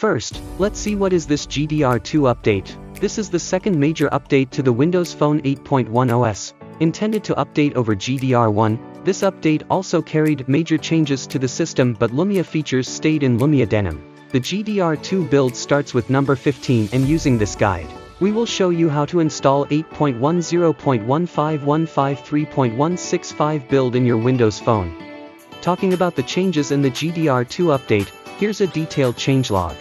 First, let's see what is this GDR2 update. This is the second major update to the Windows Phone 8.1 OS. Intended to update over GDR1, this update also carried major changes to the system but Lumia features stayed in Lumia Denim. The GDR2 build starts with number 15 and using this guide. We will show you how to install 8.10.1515.3.165 build in your Windows Phone. Talking about the changes in the GDR2 update, here's a detailed changelog.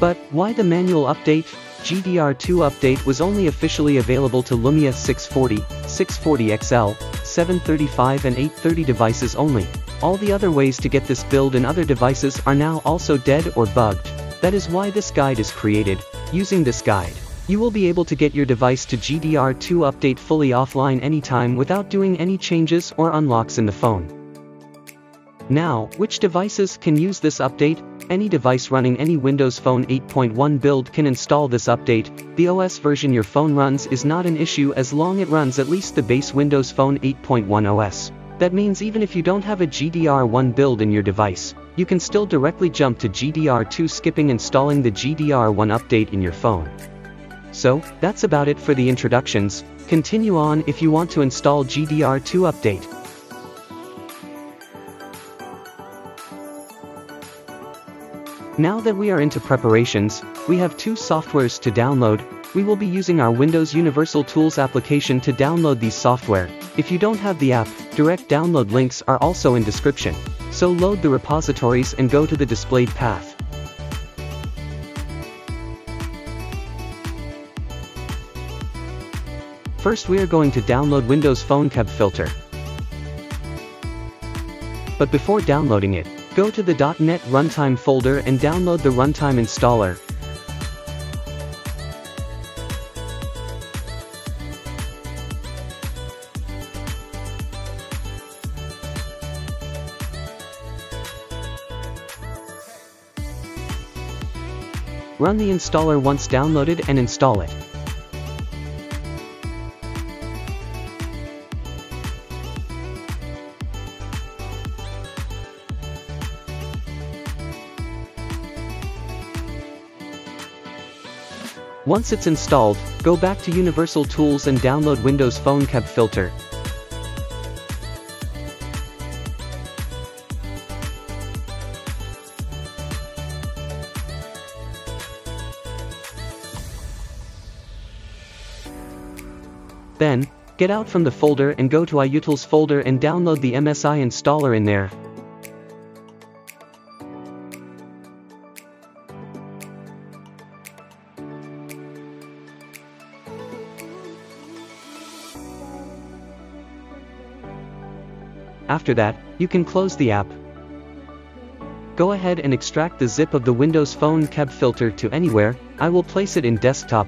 But, why the manual update? GDR2 update was only officially available to Lumia 640, 640XL, 735 and 830 devices only. All the other ways to get this build in other devices are now also dead or bugged. That is why this guide is created. Using this guide, you will be able to get your device to GDR2 update fully offline anytime without doing any changes or unlocks in the phone. Now, which devices can use this update? Any device running any Windows Phone 8.1 build can install this update, the OS version your phone runs is not an issue as long it runs at least the base Windows Phone 8.1 OS. That means even if you don't have a GDR1 build in your device, you can still directly jump to GDR2 skipping installing the GDR1 update in your phone. So, that's about it for the introductions, continue on if you want to install GDR2 update. Now that we are into preparations, we have two softwares to download, we will be using our Windows Universal Tools application to download these software. If you don't have the app, direct download links are also in description. So load the repositories and go to the displayed path. First we are going to download Windows Phone Cab Filter. But before downloading it, Go to the .NET Runtime folder and download the Runtime installer. Run the installer once downloaded and install it. Once it's installed, go back to Universal Tools and download Windows Phone Cab Filter. Then, get out from the folder and go to IU Tools folder and download the MSI installer in there. After that, you can close the app. Go ahead and extract the zip of the Windows Phone cab filter to anywhere, I will place it in desktop.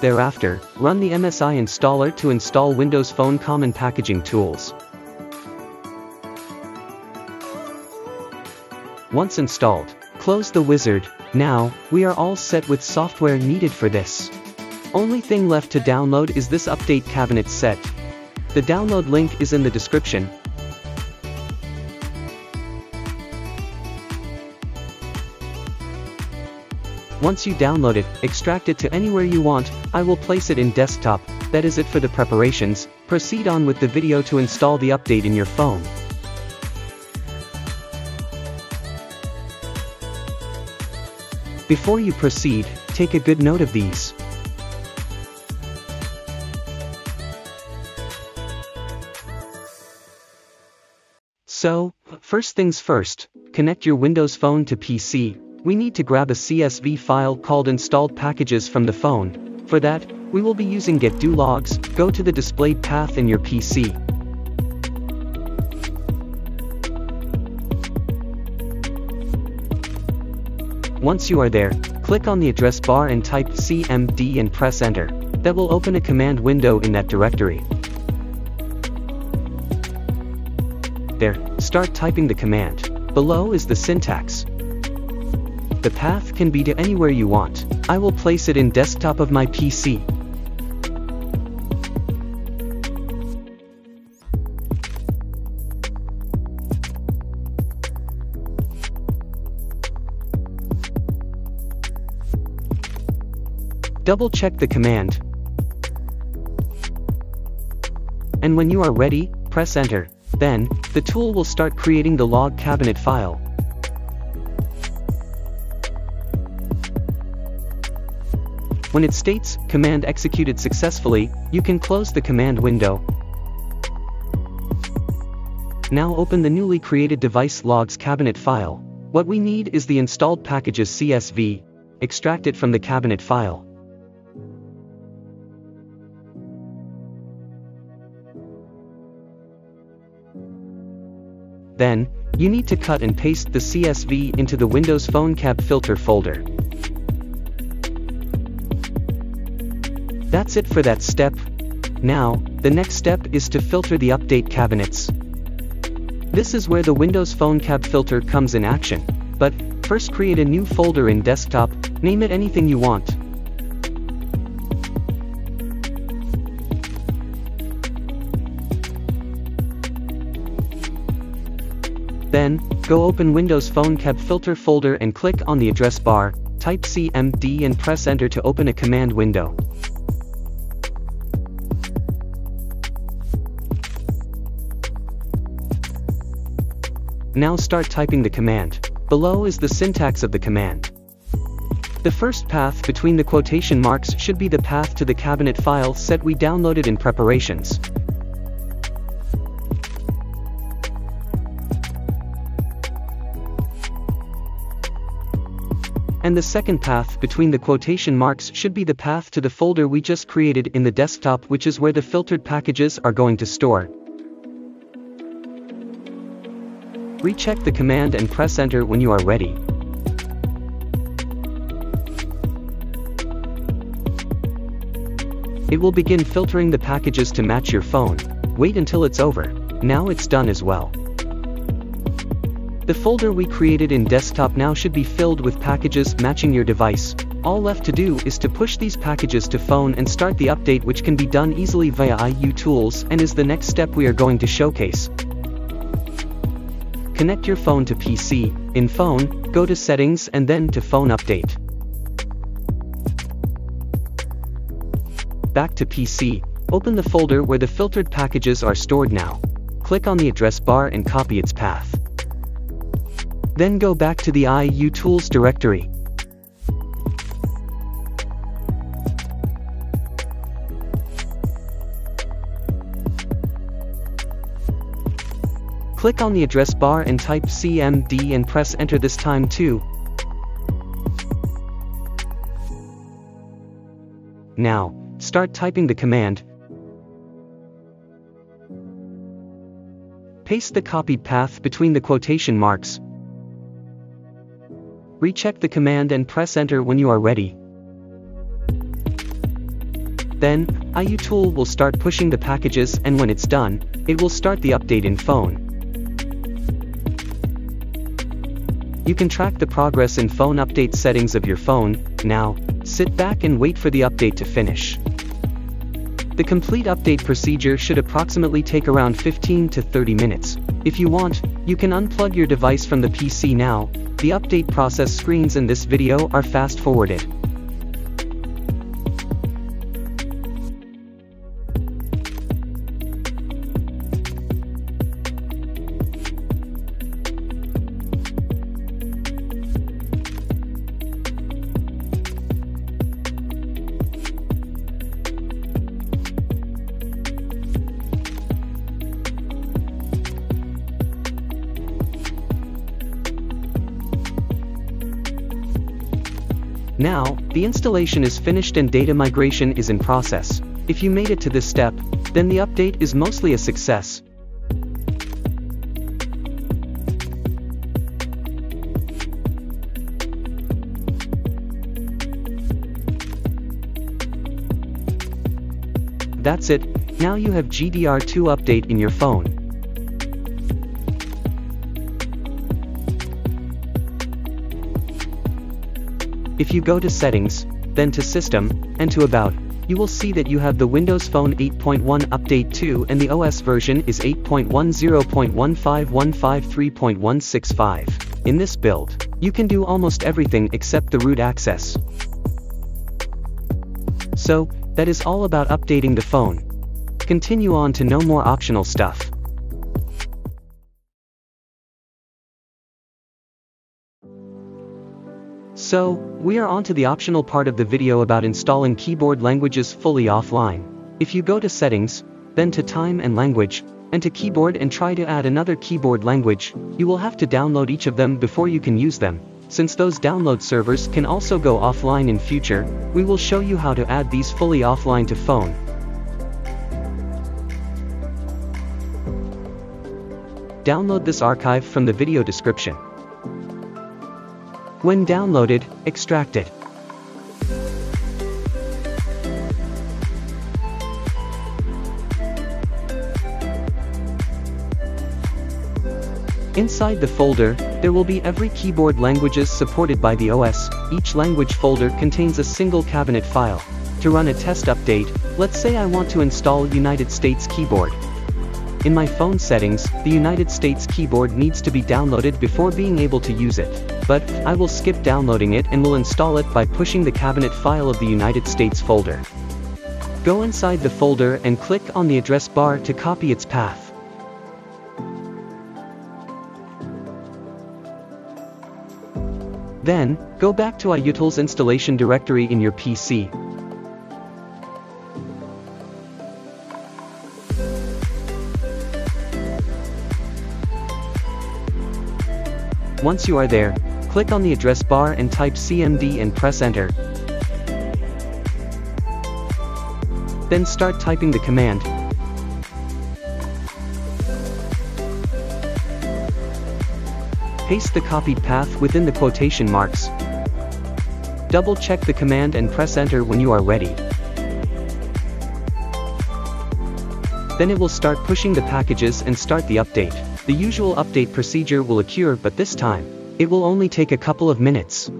Thereafter, run the MSI installer to install Windows Phone Common Packaging Tools. Once installed, close the wizard. Now, we are all set with software needed for this. Only thing left to download is this update cabinet set. The download link is in the description. Once you download it, extract it to anywhere you want, I will place it in desktop, that is it for the preparations, proceed on with the video to install the update in your phone. Before you proceed, take a good note of these. So, first things first, connect your Windows Phone to PC, we need to grab a CSV file called installed packages from the phone. For that, we will be using GetDULogs, go to the displayed path in your PC. Once you are there, click on the address bar and type CMD and press enter. that will open a command window in that directory. There, start typing the command. Below is the syntax. The path can be to anywhere you want. I will place it in desktop of my PC. Double check the command. And when you are ready, press enter. Then, the tool will start creating the log cabinet file. When it states, command executed successfully, you can close the command window. Now open the newly created device logs cabinet file. What we need is the installed packages CSV. Extract it from the cabinet file. Then, you need to cut and paste the CSV into the Windows Phone Cab Filter folder. That's it for that step. Now, the next step is to filter the update cabinets. This is where the Windows Phone Cab filter comes in action. But, first create a new folder in desktop, name it anything you want. Then, go open Windows Phone Cab Filter folder and click on the address bar, type CMD and press enter to open a command window. Now start typing the command. Below is the syntax of the command. The first path between the quotation marks should be the path to the cabinet file set we downloaded in preparations. And the second path between the quotation marks should be the path to the folder we just created in the desktop which is where the filtered packages are going to store. Recheck the command and press enter when you are ready. It will begin filtering the packages to match your phone. Wait until it's over. Now it's done as well. The folder we created in desktop now should be filled with packages matching your device. All left to do is to push these packages to phone and start the update which can be done easily via IU tools and is the next step we are going to showcase. Connect your phone to PC, in phone, go to settings and then to phone update. Back to PC, open the folder where the filtered packages are stored now. Click on the address bar and copy its path. Then go back to the IU Tools directory. Click on the address bar and type CMD and press enter this time too. Now, start typing the command. Paste the copied path between the quotation marks. Recheck the command and press enter when you are ready. Then, IU tool will start pushing the packages and when it's done, it will start the update in phone. You can track the progress in phone update settings of your phone, now, sit back and wait for the update to finish. The complete update procedure should approximately take around 15 to 30 minutes. If you want, you can unplug your device from the PC now, the update process screens in this video are fast forwarded. Now, the installation is finished and data migration is in process. If you made it to this step, then the update is mostly a success. That's it, now you have GDR2 update in your phone. If you go to settings, then to system, and to about, you will see that you have the Windows Phone 8.1 Update 2 and the OS version is 8.10.1515.3.165. In this build, you can do almost everything except the root access. So, that is all about updating the phone. Continue on to no more optional stuff. So, we are on to the optional part of the video about installing keyboard languages fully offline. If you go to settings, then to time and language, and to keyboard and try to add another keyboard language, you will have to download each of them before you can use them. Since those download servers can also go offline in future, we will show you how to add these fully offline to phone. Download this archive from the video description. When downloaded, extract it. Inside the folder, there will be every keyboard languages supported by the OS, each language folder contains a single cabinet file. To run a test update, let's say I want to install United States keyboard. In my phone settings, the United States keyboard needs to be downloaded before being able to use it, but I will skip downloading it and will install it by pushing the cabinet file of the United States folder. Go inside the folder and click on the address bar to copy its path. Then, go back to IU Tools installation directory in your PC, Once you are there, click on the address bar and type CMD and press enter. Then start typing the command. Paste the copied path within the quotation marks. Double check the command and press enter when you are ready. Then it will start pushing the packages and start the update. The usual update procedure will occur but this time, it will only take a couple of minutes.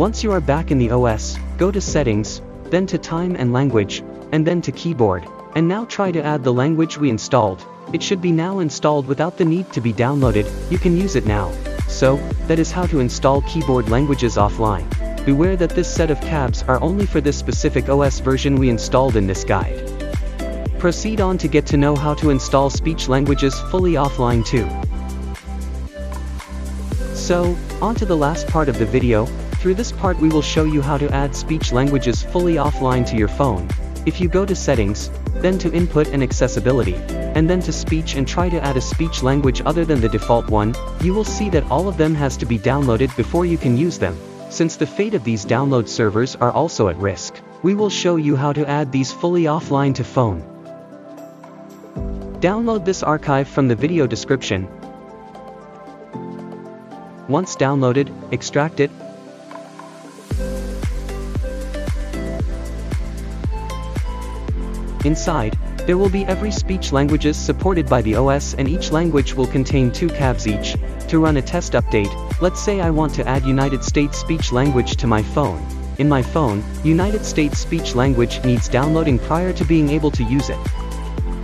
Once you are back in the OS, go to Settings, then to Time and Language, and then to Keyboard, and now try to add the language we installed. It should be now installed without the need to be downloaded, you can use it now. So, that is how to install keyboard languages offline. Beware that this set of cabs are only for this specific OS version we installed in this guide. Proceed on to get to know how to install speech languages fully offline too. So, on to the last part of the video, through this part we will show you how to add speech languages fully offline to your phone. If you go to settings, then to input and accessibility, and then to speech and try to add a speech language other than the default one, you will see that all of them has to be downloaded before you can use them. Since the fate of these download servers are also at risk, we will show you how to add these fully offline to phone. Download this archive from the video description. Once downloaded, extract it, Inside, there will be every speech languages supported by the OS and each language will contain two cabs each. To run a test update, let's say I want to add United States speech language to my phone. In my phone, United States speech language needs downloading prior to being able to use it.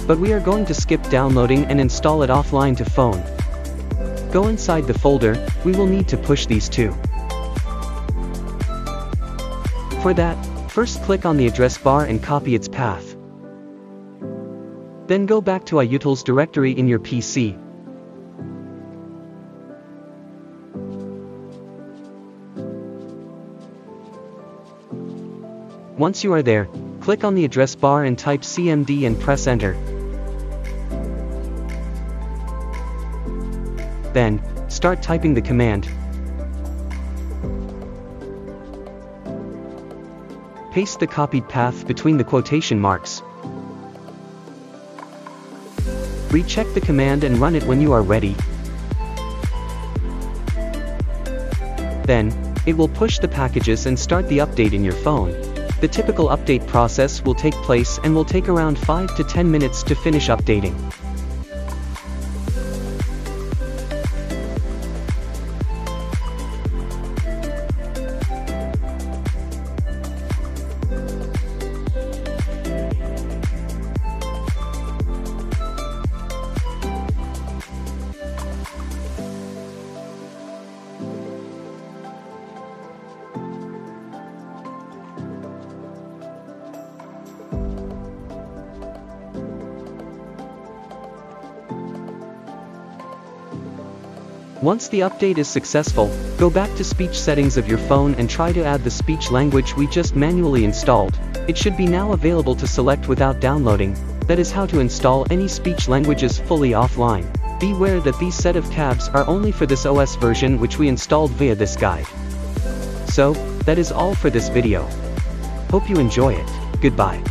But we are going to skip downloading and install it offline to phone. Go inside the folder, we will need to push these two. For that, first click on the address bar and copy its path. Then go back to IU Tools directory in your PC. Once you are there, click on the address bar and type CMD and press enter. Then, start typing the command. Paste the copied path between the quotation marks. Recheck the command and run it when you are ready. Then, it will push the packages and start the update in your phone. The typical update process will take place and will take around 5 to 10 minutes to finish updating. Once the update is successful, go back to speech settings of your phone and try to add the speech language we just manually installed. It should be now available to select without downloading, that is how to install any speech languages fully offline. Beware that these set of cabs are only for this OS version which we installed via this guide. So, that is all for this video. Hope you enjoy it, goodbye.